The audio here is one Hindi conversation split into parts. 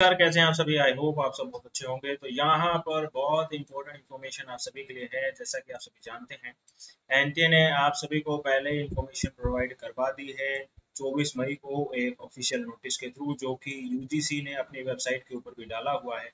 नमस्कार, कैसे हैं आप सभी? आई होप आप सब बहुत अच्छे होंगे। तो यहाँ पर बहुत इंपॉर्टेंट इन्फॉर्मेशन आप सभी के लिए है, जैसा कि आप सभी जानते हैं। एनटीए ने आप सभी को पहले इन्फॉर्मेशन प्रोवाइड करवा दी है। 24 मई को एक ऑफिशियल नोटिस के थ्रू जो कि यूजीसी ने अपनी वेबसाइट के ऊपर भी डाला हुआ है।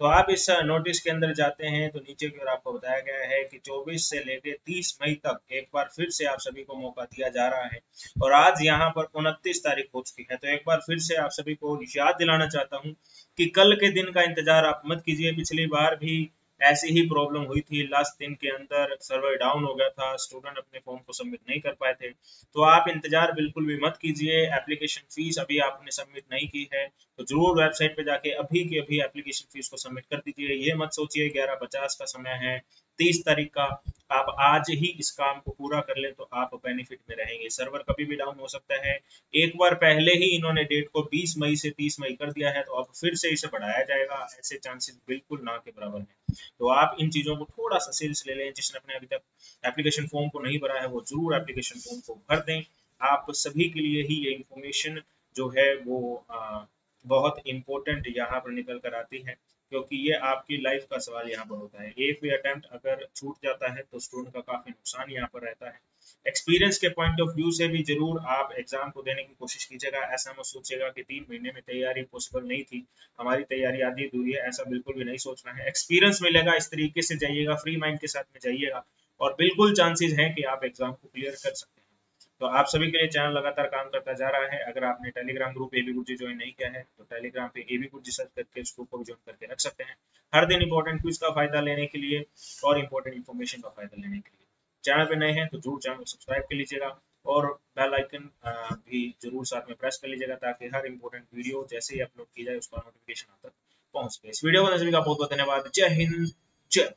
तो आप इस नोटिस के अंदर जाते हैं तो नीचे की ओर आपको बताया गया है कि 24 से लेकर 30 मई तक एक बार फिर से आप सभी को मौका दिया जा रहा है और आज यहाँ पर उनतीस तारीख हो चुकी है। तो एक बार फिर से आप सभी को याद दिलाना चाहता हूँ कि कल के दिन का इंतज़ार आप मत कीजिए। पिछली बार भी ऐसी ही प्रॉब्लम हुई थी। लास्ट दिन के अंदर सर्वर डाउन हो गया था। स्टूडेंट अपने फॉर्म को सबमिट नहीं कर पाए थे। तो आप इंतज़ार बिल्कुल भी मत कीजिए। एप्लीकेशन फ़ीस अभी आपने सबमिट नहीं की है। तो ज़रूर वेबसाइट पे जाके अभी की अभी एप्लीकेशन फ़ीस को सबमिट कर दीजिए। ये मत सोचिए, ग्यारह पचास का समय है। तीस तारीख का आप आज ही इस काम को पूरा कर ले तो आप बेनिफिट में रहेंगे। सर्वर कभी भी डाउन हो सकता है। एक बार पहले ही इन्होंने डेट को 20 मई से 30 मई कर दिया है। तो अब फिर से इसे बढ़ाया जाएगा। ऐसे चांसेस बिल्कुल ना के बराबर हैं। तो आप इन चीज़ों को थोड़ा सा सीरियस ले लें जिसने अपने अभी तक एप्लीकेशन फॉर्म को नहीं भरा है वो ज़रूर एप्लीकेशन फॉर्म को भर दें। आप सभी के लिए ही ये इंफॉर्मेशन जो है वो आ, बहुत इंपॉर्टेंट यहाँ पर निकल कर आती है क्योंकि ये आपकी लाइफ का सवाल यहाँ पर होता है। एक भी अटेम्प्ट अगर छूट जाता है तो स्टूडेंट का काफ़ी नुकसान यहाँ पर रहता है। एक्सपीरियंस के पॉइंट ऑफ़ व्यू से भी ज़रूर आप एग्ज़ाम को देने की कोशिश कीजिएगा। ऐसा मत सोचिएगा कि तीन महीने में तैयारी पॉसिबल नहीं थी। हमारी तैयारी आधी अधूरी है, ऐसा बिल्कुल भी नहीं सोचना है। एक्सपीरियंस मिलेगा, इस तरीके से जाइएगा फ्री माइंड के साथ में जाइएगा। और बिल्कुल चांसेस हैं कि आप एग्ज़ाम को क्लियर कर सकते हैं। तो आप सभी के लिए चैनल लगातार काम करता जा रहा है। अगर आपने टेलीग्राम ग्रुप एबी गुर्जी ज्वाइन नहीं किया है तो टेलीग्राम पे एबी गुर्जी सर्च करके उस ग्रुप को ज्वाइन करके रख सकते हैं। हर दिन इंपॉर्टेंट क्विज का फ़ायदा लेने के लिए और इंपॉर्टेंट इन्फॉर्मेशन का फ़ायदा लेने के लिए। चैनल पे नए हैं तो ज़रूर चैनल को सब्सक्राइब कर लीजिएगा और बेल आइकन भी ज़रूर साथ में प्रेस कर लीजिएगा ताकि हर इंपॉर्टेंट वीडियो जैसे ही अपलोड की जाए, उसका नोटिफिकेशन आप तक पहुँच सके। इस वीडियो को नज़र का बहुत बहुत धन्यवाद। जय हिंद, जय